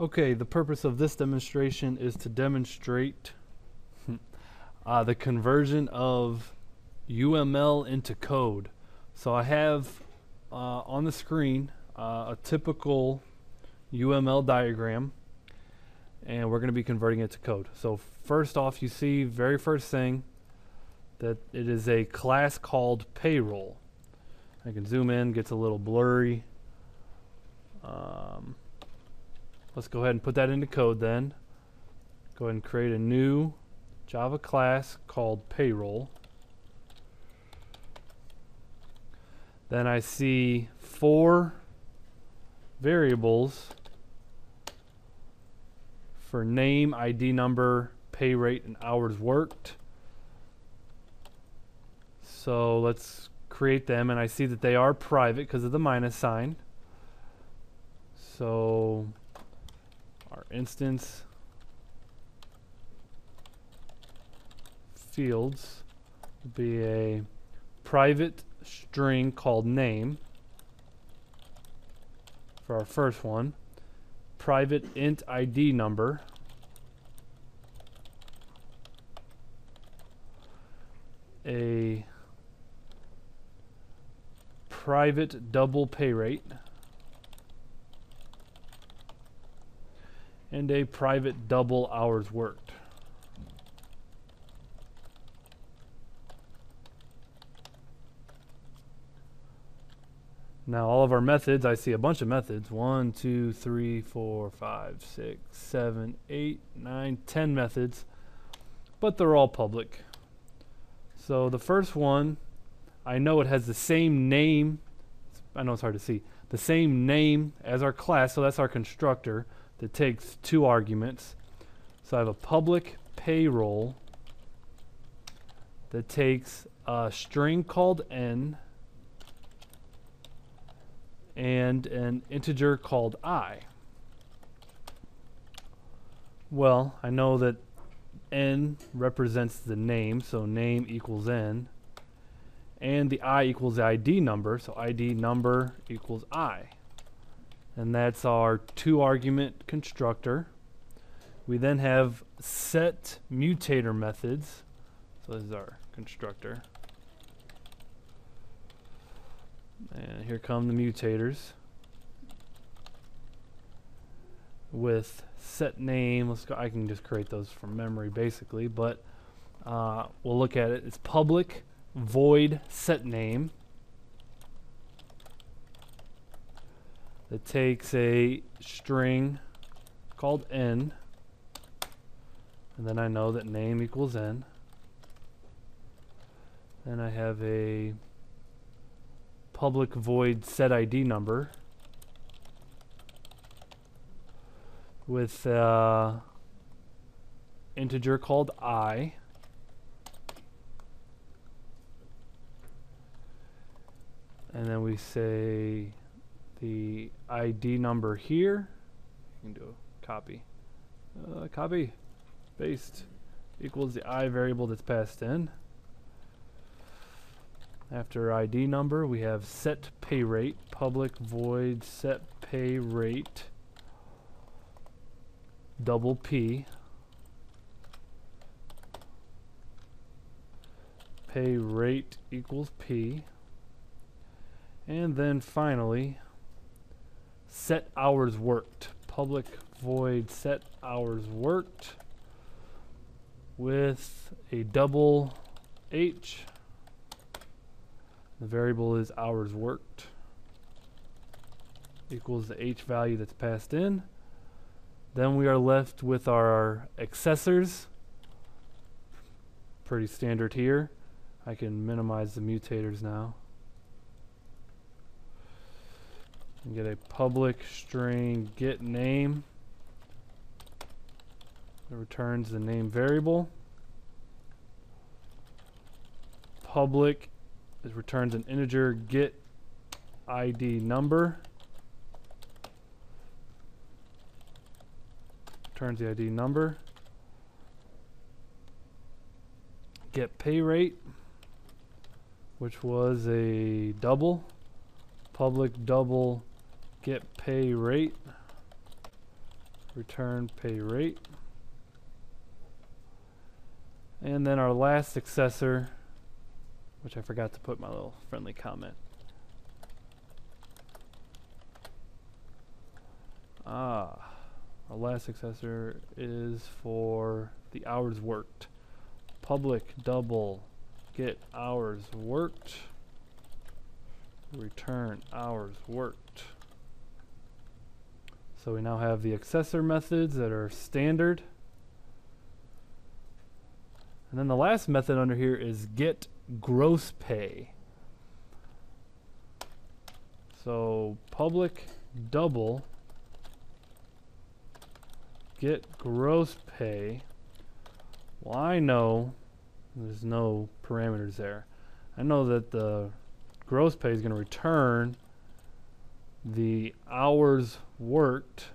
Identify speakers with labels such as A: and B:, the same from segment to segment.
A: Okay, the purpose of this demonstration is to demonstrate uh, the conversion of UML into code. So I have uh, on the screen uh, a typical UML diagram and we're going to be converting it to code. So first off you see very first thing that it is a class called payroll. I can zoom in, gets a little blurry. Um, Let's go ahead and put that into code then. Go ahead and create a new Java class called payroll. Then I see four variables for name, ID number, pay rate, and hours worked. So let's create them and I see that they are private because of the minus sign. So our instance. Fields. Will be a private string called name. For our first one. Private int ID number. A private double pay rate and a private double hours worked. Now all of our methods, I see a bunch of methods. One, two, three, four, five, six, seven, eight, nine, ten methods. But they're all public. So the first one, I know it has the same name. I know it's hard to see. The same name as our class, so that's our constructor that takes two arguments. So I have a public payroll that takes a string called n and an integer called i. Well, I know that n represents the name, so name equals n. And the i equals the ID number, so ID number equals i and that's our two argument constructor. We then have set mutator methods. So this is our constructor. And here come the mutators with set name. Let's go. I can just create those from memory basically, but uh, we'll look at it. It's public void set name. That takes a string called n and then I know that name equals n. Then I have a public void set ID number with uh, integer called i. And then we say the ID number here. You can do a copy. Uh, copy, paste, equals the I variable that's passed in. After ID number, we have set pay rate, public void set pay rate, double P, pay rate equals P, and then finally, set hours worked. Public void set hours worked with a double H. The variable is hours worked equals the H value that's passed in. Then we are left with our accessors. Pretty standard here. I can minimize the mutators now. And get a public string get name that returns the name variable. Public it returns an integer get ID number. Returns the ID number. Get pay rate, which was a double. Public double get pay rate return pay rate. And then our last accessor, which I forgot to put my little friendly comment. Ah, our last accessor is for the hours worked. Public double get hours worked. Return hours worked. So we now have the accessor methods that are standard. And then the last method under here is get gross pay. So public double get gross pay. Well, I know there's no parameters there. I know that the gross pay is going to return the hours worked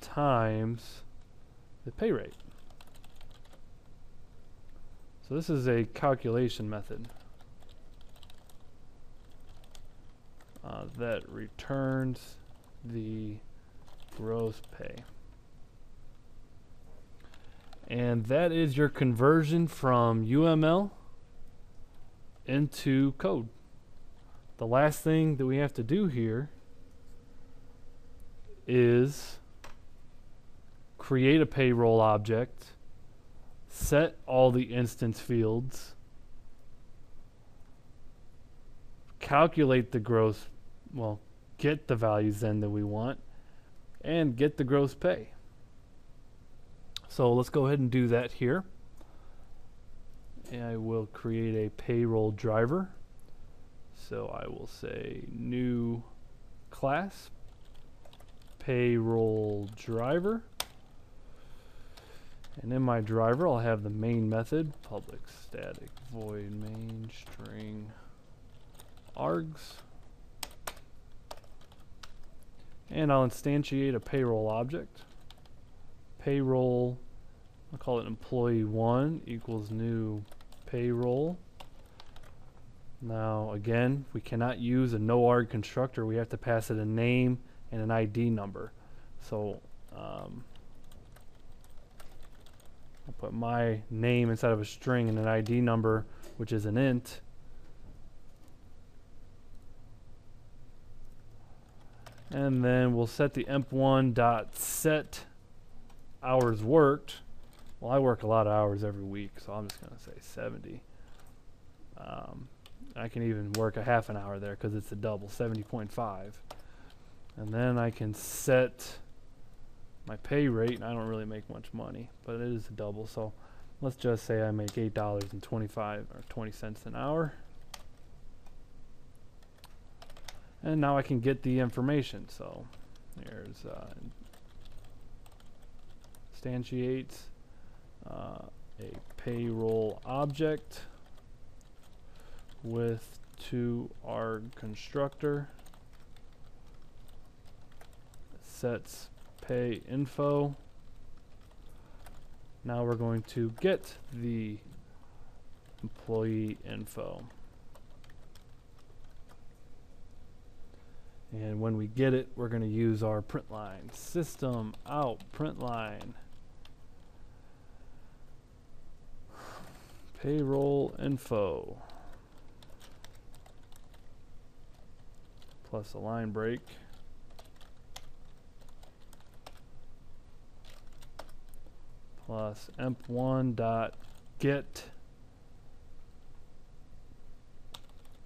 A: times the pay rate. So this is a calculation method uh, that returns the gross pay. And that is your conversion from UML into code. The last thing that we have to do here is create a payroll object, set all the instance fields, calculate the gross, well, get the values then that we want, and get the gross pay. So let's go ahead and do that here. And I will create a payroll driver. So I will say new class payroll driver. And in my driver, I'll have the main method, public static void main string args. And I'll instantiate a payroll object. Payroll, I'll call it employee one equals new payroll. Now again, we cannot use a no arg constructor. We have to pass it a name and an ID number. So um, I'll put my name inside of a string and an ID number, which is an int. And then we'll set the emp1 dot set hours worked. Well, I work a lot of hours every week, so I'm just going to say 70. Um, I can even work a half an hour there because it's a double, 70.5. And then I can set my pay rate, and I don't really make much money, but it is a double, so let's just say I make $8.25 or 20 cents an hour. And now I can get the information. So there's uh, instantiates uh, a payroll object with to our constructor sets pay info now we're going to get the employee info And when we get it, we're going to use our print line. System out print line. Payroll info. Plus a line break. Plus emp1 dot get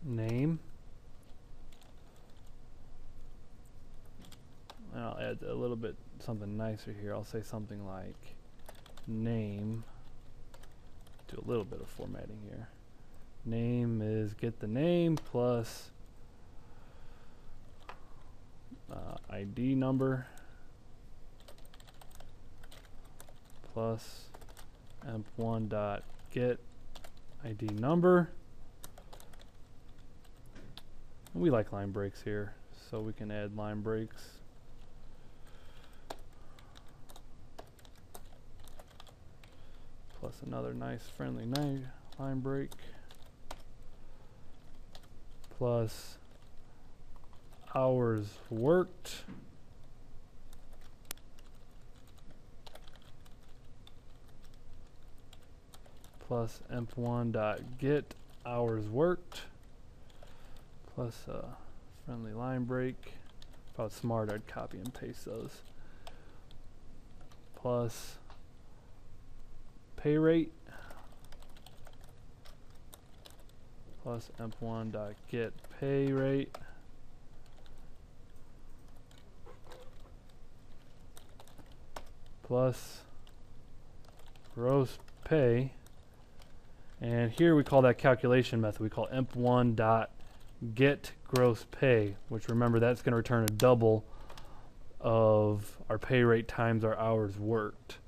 A: name. and I'll add a little bit something nicer here. I'll say something like name. Do a little bit of formatting here. Name is get the name plus uh, ID number plus emp1 dot get ID number. We like line breaks here, so we can add line breaks. plus another nice friendly line break plus hours worked. plus emp1 dot get hours worked. Plus a friendly line break. If I was smart I'd copy and paste those. Plus pay rate. Plus emp1 dot get pay rate. Plus gross pay. And here we call that calculation method. We call emp1 dot get gross pay which remember that's going to return a double of our pay rate times our hours worked.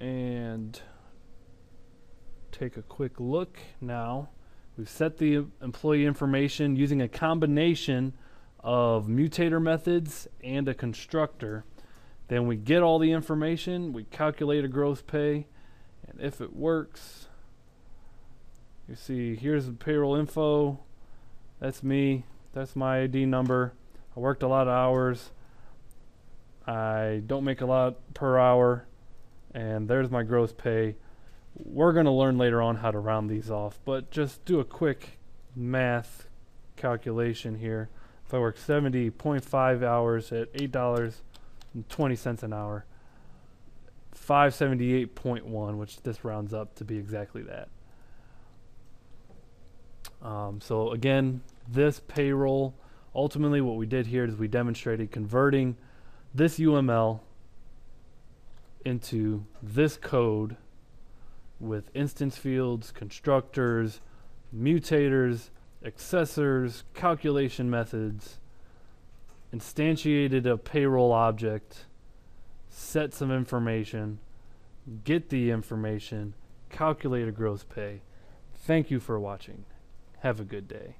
A: And take a quick look now. We've set the employee information using a combination of mutator methods and a constructor then we get all the information, we calculate a gross pay, and if it works, you see here's the payroll info. That's me. That's my ID number. I worked a lot of hours. I don't make a lot per hour. And there's my gross pay. We're going to learn later on how to round these off, but just do a quick math calculation here. If I work 70.5 hours at $8 20 cents an hour. 578.1, which this rounds up to be exactly that. Um, so again, this payroll, ultimately what we did here is we demonstrated converting this UML into this code with instance fields, constructors, mutators, accessors, calculation methods, instantiated a payroll object, set some information, get the information, calculate a gross pay. Thank you for watching. Have a good day.